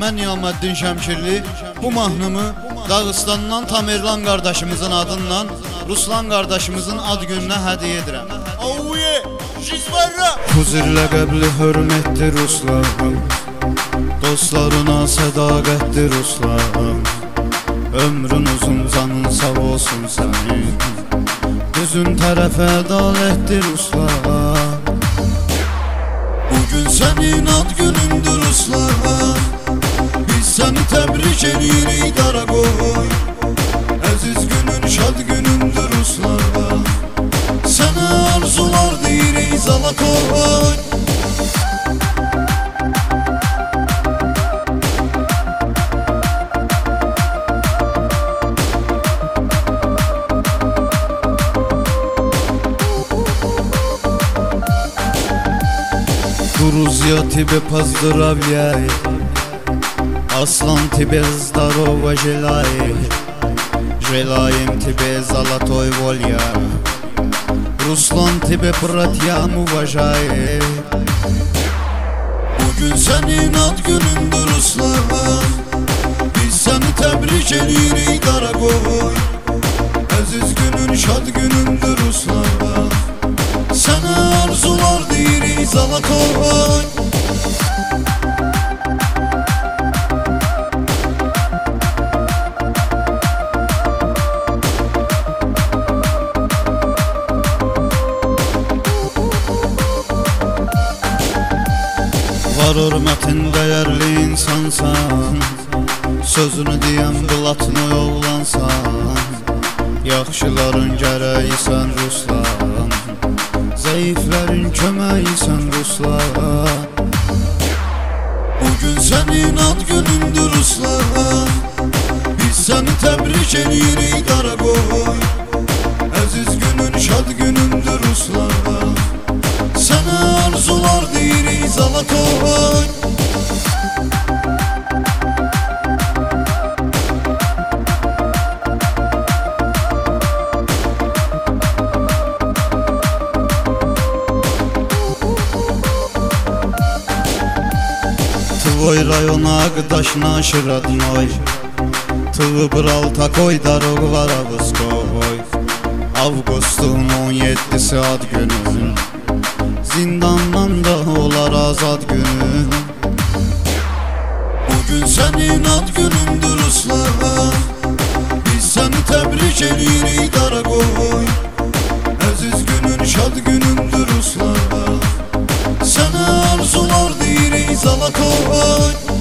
Mən Niyaməddin Şəmkirli bu mahnımı Dağıstandan Tamerlan qardaşımızın adından Ruslan qardaşımızın ad gününə hədiyyə edirəm. Oh yeah, she's right Huzurla qəbli hörmətdir Ruslan. Dostlarına sədaqətdir Ruslan. Ömrün uzun canın sağ olsun sənin. Düzün tərəfə ədalətdir Ruslan. Bugün sənin ad günündür Ruslan çeviri karakoy. Aziz günün şad günündür uslarda Sana arzular diyiriz alakoy Gruzya tibe pazdıravya Аслан тебе здорово желает Желаем тебе золотой воля Ruslan тебе bratyan уважает Bugün senin ad günündür Ruslan Biz seni tebrik edirik Daragoy Əziz günün, şad günündür Ruslan Sənə arzular deyirik Zalatoy Var hörmətin dəyərli insansan Sözünü deyən qılatını oğlansan Yaxşıların gərəyisən Ruslan Zəiflərin köməyisən Ruslan. Bugün sənin ad günündür Ruslan Biz səni təbrik edirik Daragoy Əziz alkohol Tvoj rajona gdaś nasz radnoj Ty brał takoj darog varavskoj Avgustun 17 saat günüzün Zindandan da olar azad günün Bugün senin ad günündür Ruslan Biz seni tebrik edirik Daragoy Əziz günün, şad günündür Ruslan Sənə arzular deyirik Zalatoy